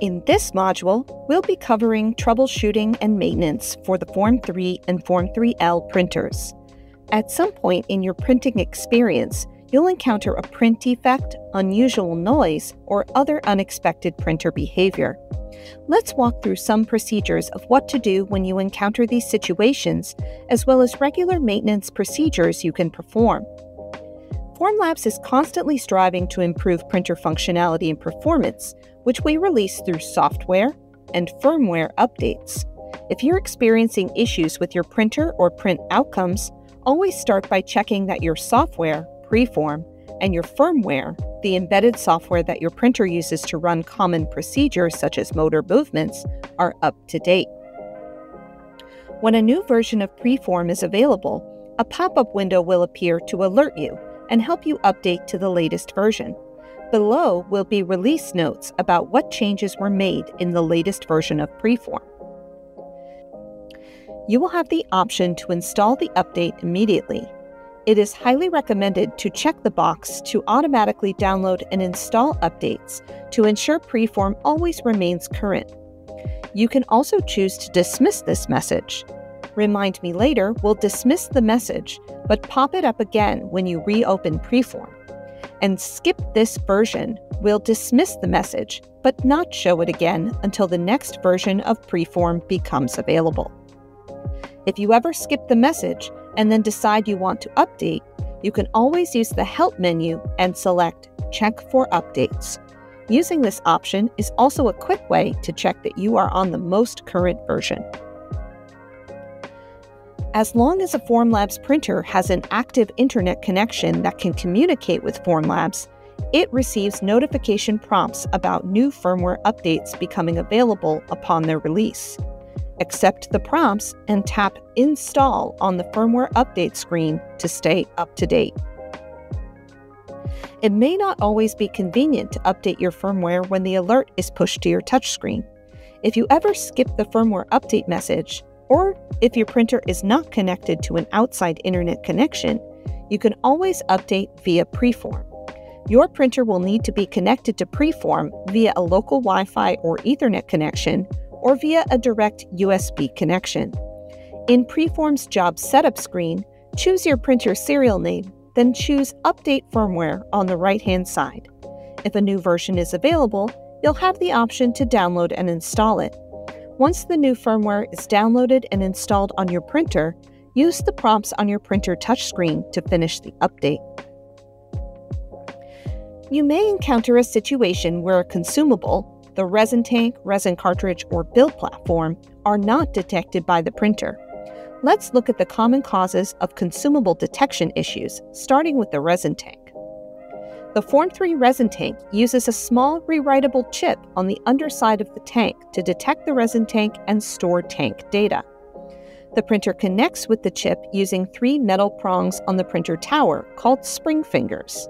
In this module, we'll be covering troubleshooting and maintenance for the Form 3 and Form 3L printers. At some point in your printing experience, you'll encounter a print defect, unusual noise, or other unexpected printer behavior. Let's walk through some procedures of what to do when you encounter these situations, as well as regular maintenance procedures you can perform. Formlabs is constantly striving to improve printer functionality and performance, which we release through software and firmware updates. If you're experiencing issues with your printer or print outcomes, always start by checking that your software, Preform, and your firmware, the embedded software that your printer uses to run common procedures such as motor movements, are up to date. When a new version of Preform is available, a pop up window will appear to alert you and help you update to the latest version. Below will be release notes about what changes were made in the latest version of Preform. You will have the option to install the update immediately. It is highly recommended to check the box to automatically download and install updates to ensure Preform always remains current. You can also choose to dismiss this message. Remind Me Later will dismiss the message, but pop it up again when you reopen Preform. And Skip This Version will dismiss the message, but not show it again until the next version of Preform becomes available. If you ever skip the message and then decide you want to update, you can always use the Help menu and select Check for Updates. Using this option is also a quick way to check that you are on the most current version. As long as a Formlabs printer has an active internet connection that can communicate with Formlabs, it receives notification prompts about new firmware updates becoming available upon their release. Accept the prompts and tap Install on the firmware update screen to stay up to date. It may not always be convenient to update your firmware when the alert is pushed to your touchscreen. If you ever skip the firmware update message, or if your printer is not connected to an outside internet connection, you can always update via Preform. Your printer will need to be connected to Preform via a local Wi Fi or Ethernet connection or via a direct USB connection. In Preform's job setup screen, choose your printer serial name, then choose Update Firmware on the right hand side. If a new version is available, you'll have the option to download and install it. Once the new firmware is downloaded and installed on your printer, use the prompts on your printer touchscreen to finish the update. You may encounter a situation where a consumable, the resin tank, resin cartridge, or build platform, are not detected by the printer. Let's look at the common causes of consumable detection issues, starting with the resin tank. The Form 3 resin tank uses a small rewritable chip on the underside of the tank to detect the resin tank and store tank data. The printer connects with the chip using three metal prongs on the printer tower called spring fingers.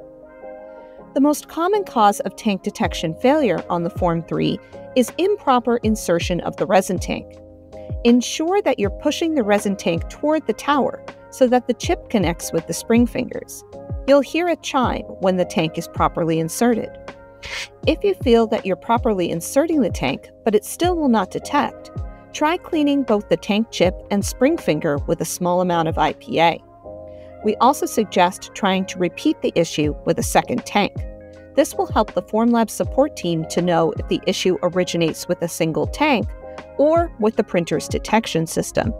The most common cause of tank detection failure on the Form 3 is improper insertion of the resin tank. Ensure that you're pushing the resin tank toward the tower so that the chip connects with the spring fingers. You'll hear a chime when the tank is properly inserted. If you feel that you're properly inserting the tank, but it still will not detect, try cleaning both the tank chip and spring finger with a small amount of IPA. We also suggest trying to repeat the issue with a second tank. This will help the Formlabs support team to know if the issue originates with a single tank or with the printer's detection system.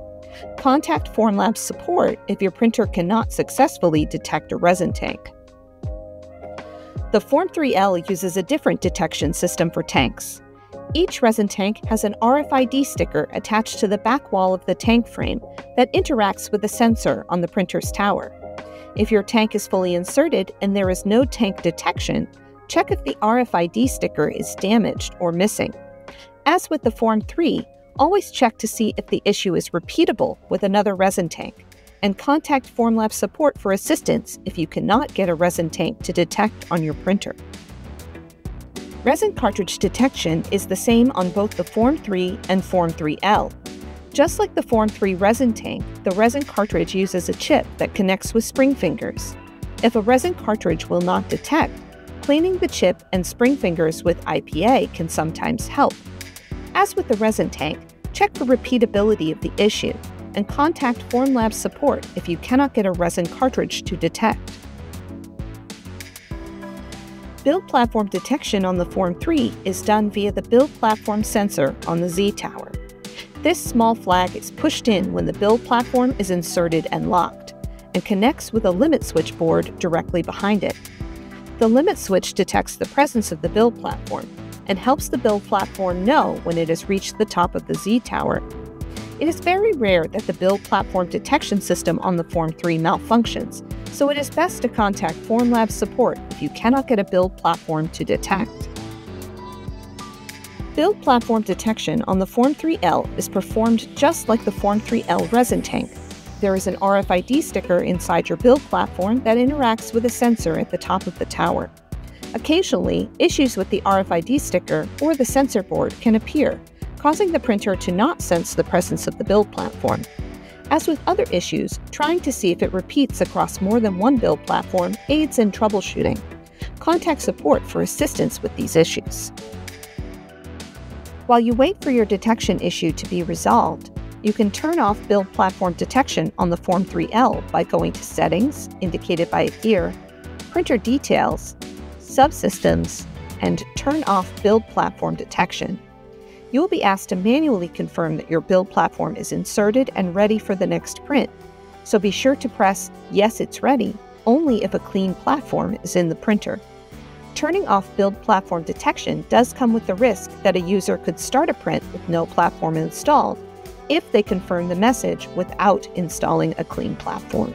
Contact Formlabs support if your printer cannot successfully detect a resin tank. The Form 3L uses a different detection system for tanks. Each resin tank has an RFID sticker attached to the back wall of the tank frame that interacts with the sensor on the printer's tower. If your tank is fully inserted and there is no tank detection, check if the RFID sticker is damaged or missing. As with the Form 3, Always check to see if the issue is repeatable with another resin tank, and contact Formlabs support for assistance if you cannot get a resin tank to detect on your printer. Resin cartridge detection is the same on both the Form 3 and Form 3L. Just like the Form 3 resin tank, the resin cartridge uses a chip that connects with spring fingers. If a resin cartridge will not detect, Cleaning the chip and spring fingers with IPA can sometimes help. As with the resin tank, check for repeatability of the issue and contact Formlabs support if you cannot get a resin cartridge to detect. Build platform detection on the Form 3 is done via the build platform sensor on the Z tower. This small flag is pushed in when the build platform is inserted and locked, and connects with a limit switch board directly behind it. The limit switch detects the presence of the build platform and helps the build platform know when it has reached the top of the Z tower. It is very rare that the build platform detection system on the Form 3 malfunctions, so it is best to contact Formlabs support if you cannot get a build platform to detect. Build platform detection on the Form 3L is performed just like the Form 3L resin tank. There is an RFID sticker inside your build platform that interacts with a sensor at the top of the tower. Occasionally, issues with the RFID sticker or the sensor board can appear, causing the printer to not sense the presence of the build platform. As with other issues, trying to see if it repeats across more than one build platform aids in troubleshooting. Contact support for assistance with these issues. While you wait for your detection issue to be resolved, you can turn off build platform detection on the Form 3L by going to Settings, indicated by a gear, Printer Details, Subsystems, and turn off build platform detection you will be asked to manually confirm that your build platform is inserted and ready for the next print. So be sure to press Yes, it's ready only if a clean platform is in the printer. Turning off build platform detection does come with the risk that a user could start a print with no platform installed if they confirm the message without installing a clean platform.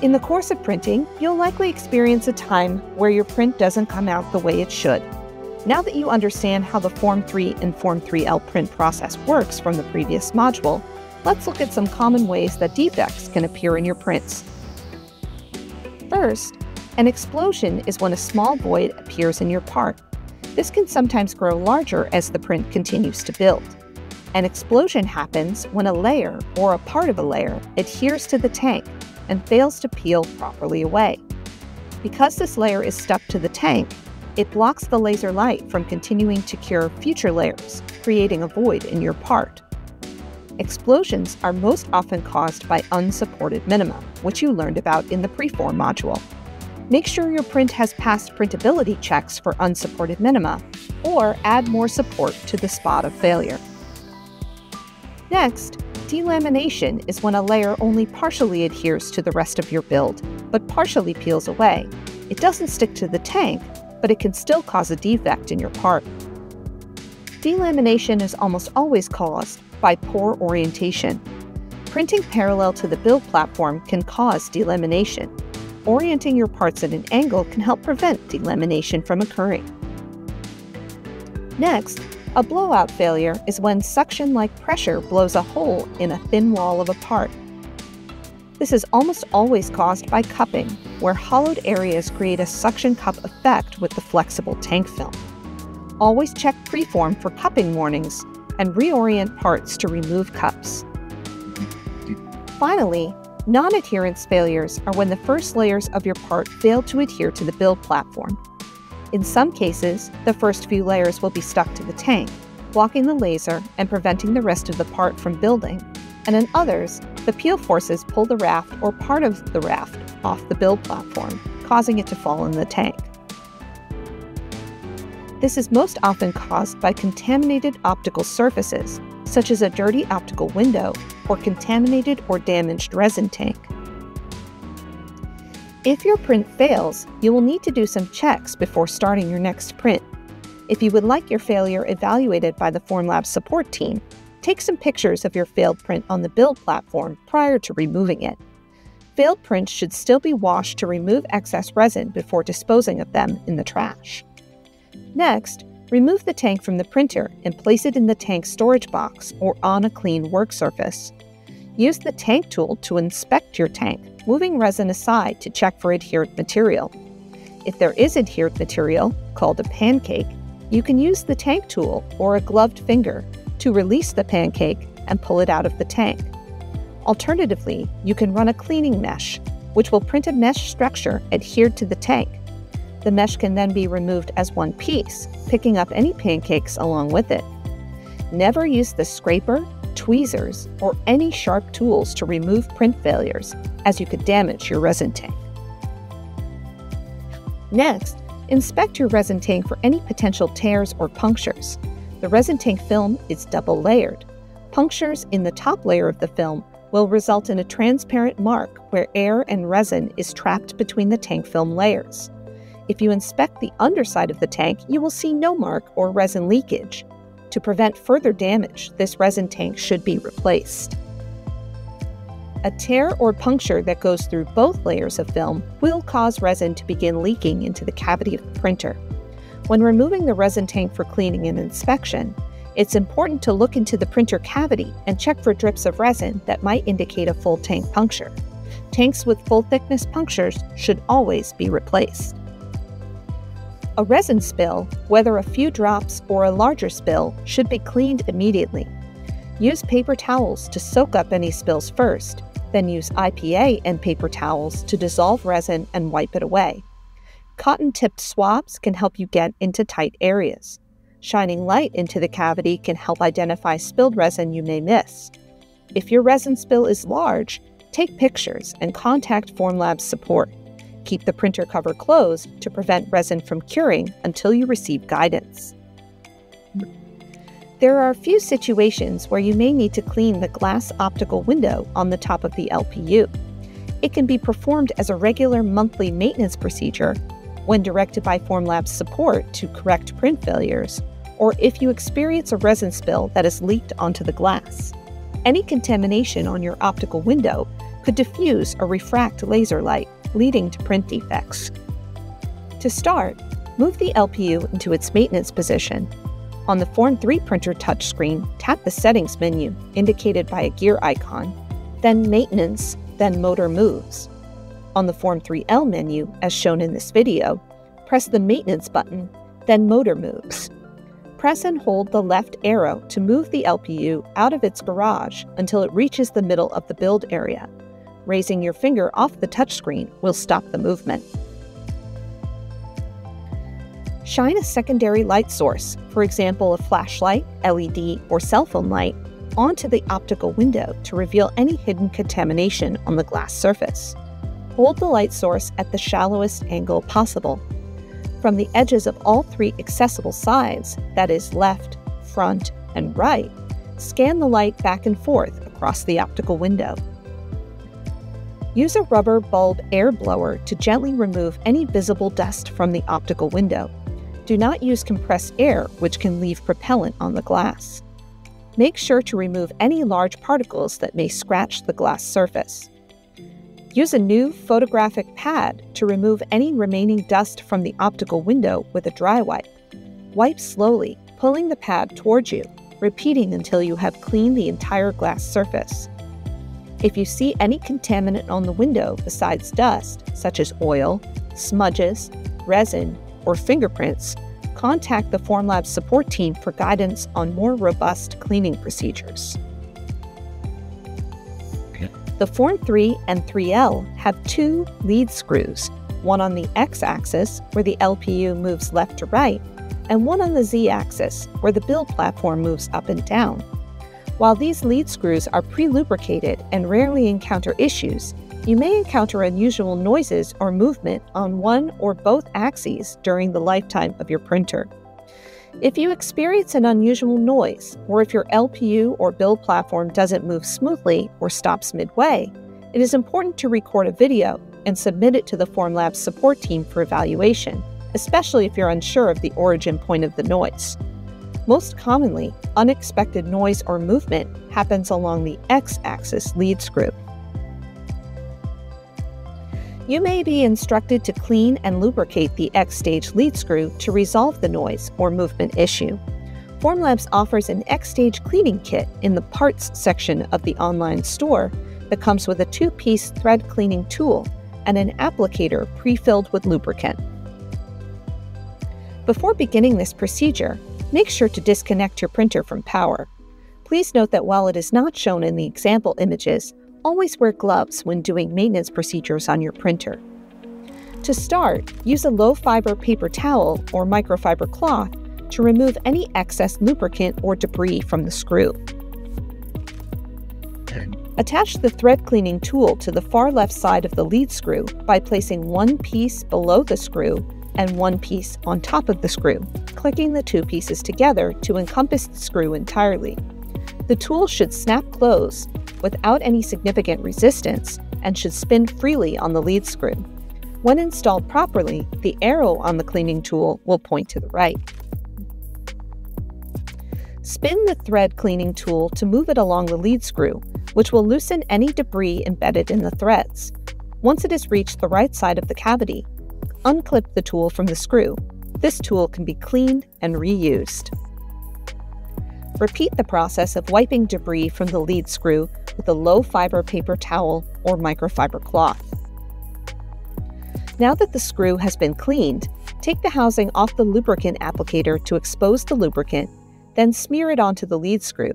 In the course of printing, you'll likely experience a time where your print doesn't come out the way it should. Now that you understand how the Form 3 and Form 3L print process works from the previous module, let's look at some common ways that defects can appear in your prints. First, an explosion is when a small void appears in your part. This can sometimes grow larger as the print continues to build. An explosion happens when a layer or a part of a layer adheres to the tank and fails to peel properly away. Because this layer is stuck to the tank, it blocks the laser light from continuing to cure future layers, creating a void in your part. Explosions are most often caused by unsupported minima, which you learned about in the preform module. Make sure your print has passed printability checks for unsupported minima, or add more support to the spot of failure. Next, delamination is when a layer only partially adheres to the rest of your build, but partially peels away. It doesn't stick to the tank, but it can still cause a defect in your part. Delamination is almost always caused by poor orientation. Printing parallel to the build platform can cause delamination. Orienting your parts at an angle can help prevent delamination from occurring. Next, a blowout failure is when suction-like pressure blows a hole in a thin wall of a part. This is almost always caused by cupping, where hollowed areas create a suction cup effect with the flexible tank film. Always check preform for cupping warnings and reorient parts to remove cups. Finally, non-adherence failures are when the first layers of your part fail to adhere to the build platform. In some cases, the first few layers will be stuck to the tank, blocking the laser and preventing the rest of the part from building, and in others, the peel forces pull the raft or part of the raft off the build platform, causing it to fall in the tank. This is most often caused by contaminated optical surfaces, such as a dirty optical window or contaminated or damaged resin tank. If your print fails, you will need to do some checks before starting your next print. If you would like your failure evaluated by the Formlabs support team, take some pictures of your failed print on the build platform prior to removing it. Failed prints should still be washed to remove excess resin before disposing of them in the trash. Next, remove the tank from the printer and place it in the tank storage box or on a clean work surface. Use the tank tool to inspect your tank, moving resin aside to check for adhered material. If there is adhered material, called a pancake, you can use the tank tool or a gloved finger to release the pancake and pull it out of the tank. Alternatively, you can run a cleaning mesh, which will print a mesh structure adhered to the tank. The mesh can then be removed as one piece, picking up any pancakes along with it. Never use the scraper, tweezers, or any sharp tools to remove print failures, as you could damage your resin tank. Next, inspect your resin tank for any potential tears or punctures. The resin tank film is double layered. Punctures in the top layer of the film will result in a transparent mark where air and resin is trapped between the tank film layers. If you inspect the underside of the tank, you will see no mark or resin leakage. To prevent further damage, this resin tank should be replaced. A tear or puncture that goes through both layers of film will cause resin to begin leaking into the cavity of the printer. When removing the resin tank for cleaning and inspection, it's important to look into the printer cavity and check for drips of resin that might indicate a full tank puncture. Tanks with full thickness punctures should always be replaced. A resin spill, whether a few drops or a larger spill, should be cleaned immediately. Use paper towels to soak up any spills first, then use IPA and paper towels to dissolve resin and wipe it away. Cotton tipped swabs can help you get into tight areas. Shining light into the cavity can help identify spilled resin you may miss. If your resin spill is large, take pictures and contact Formlabs support. Keep the printer cover closed to prevent resin from curing until you receive guidance. There are a few situations where you may need to clean the glass optical window on the top of the LPU. It can be performed as a regular monthly maintenance procedure when directed by Formlabs support to correct print failures, or if you experience a resin spill that has leaked onto the glass. Any contamination on your optical window could diffuse or refract laser light, leading to print defects. To start, move the LPU into its maintenance position. On the Form 3 printer touchscreen, tap the Settings menu, indicated by a gear icon, then Maintenance, then Motor Moves. On the Form 3L menu, as shown in this video, press the Maintenance button, then Motor Moves. Press and hold the left arrow to move the LPU out of its garage until it reaches the middle of the build area. Raising your finger off the touchscreen will stop the movement. Shine a secondary light source, for example, a flashlight, LED, or cell phone light, onto the optical window to reveal any hidden contamination on the glass surface. Hold the light source at the shallowest angle possible. From the edges of all three accessible sides, that is, left, front, and right, scan the light back and forth across the optical window. Use a rubber bulb air blower to gently remove any visible dust from the optical window. Do not use compressed air, which can leave propellant on the glass. Make sure to remove any large particles that may scratch the glass surface. Use a new photographic pad to remove any remaining dust from the optical window with a dry wipe. Wipe slowly, pulling the pad towards you, repeating until you have cleaned the entire glass surface. If you see any contaminant on the window besides dust, such as oil, smudges, resin, or fingerprints, contact the Formlabs support team for guidance on more robust cleaning procedures. The Form 3 and 3L have two lead screws, one on the X axis, where the LPU moves left to right, and one on the Z axis, where the build platform moves up and down. While these lead screws are pre-lubricated and rarely encounter issues, you may encounter unusual noises or movement on one or both axes during the lifetime of your printer. If you experience an unusual noise, or if your LPU or build platform doesn't move smoothly or stops midway, it is important to record a video and submit it to the Formlabs support team for evaluation, especially if you're unsure of the origin point of the noise. Most commonly, unexpected noise or movement happens along the x axis lead screw. You may be instructed to clean and lubricate the X stage lead screw to resolve the noise or movement issue. Formlabs offers an X stage cleaning kit in the parts section of the online store that comes with a two piece thread cleaning tool and an applicator pre filled with lubricant. Before beginning this procedure, make sure to disconnect your printer from power. Please note that while it is not shown in the example images, Always wear gloves when doing maintenance procedures on your printer. To start, use a low fiber paper towel or microfiber cloth to remove any excess lubricant or debris from the screw. Attach the thread cleaning tool to the far left side of the lead screw by placing one piece below the screw and one piece on top of the screw, clicking the two pieces together to encompass the screw entirely. The tool should snap close without any significant resistance and should spin freely on the lead screw. When installed properly, the arrow on the cleaning tool will point to the right. Spin the thread cleaning tool to move it along the lead screw, which will loosen any debris embedded in the threads. Once it has reached the right side of the cavity, unclip the tool from the screw. This tool can be cleaned and reused. Repeat the process of wiping debris from the lead screw with a low fiber paper towel or microfiber cloth. Now that the screw has been cleaned, take the housing off the lubricant applicator to expose the lubricant then smear it onto the lead screw.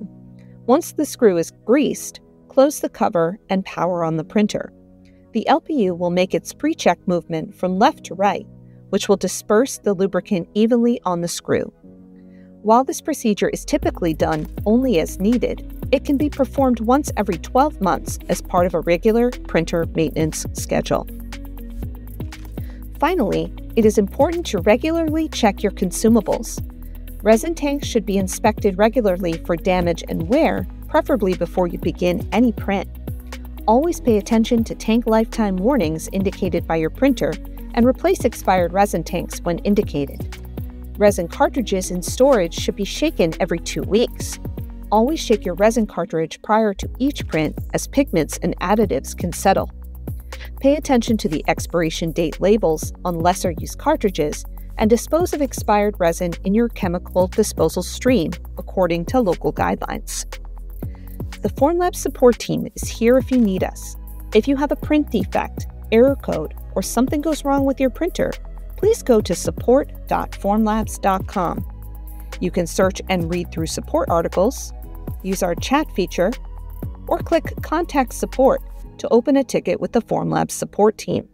Once the screw is greased, close the cover and power on the printer. The LPU will make its pre-check movement from left to right, which will disperse the lubricant evenly on the screw. While this procedure is typically done only as needed, it can be performed once every 12 months as part of a regular printer maintenance schedule. Finally, it is important to regularly check your consumables. Resin tanks should be inspected regularly for damage and wear, preferably before you begin any print. Always pay attention to tank lifetime warnings indicated by your printer and replace expired resin tanks when indicated. Resin cartridges in storage should be shaken every two weeks. Always shake your resin cartridge prior to each print as pigments and additives can settle. Pay attention to the expiration date labels on lesser used cartridges and dispose of expired resin in your chemical disposal stream according to local guidelines. The Formlabs support team is here if you need us. If you have a print defect, error code, or something goes wrong with your printer, please go to support.formlabs.com. You can search and read through support articles, use our chat feature, or click Contact Support to open a ticket with the Formlabs support team.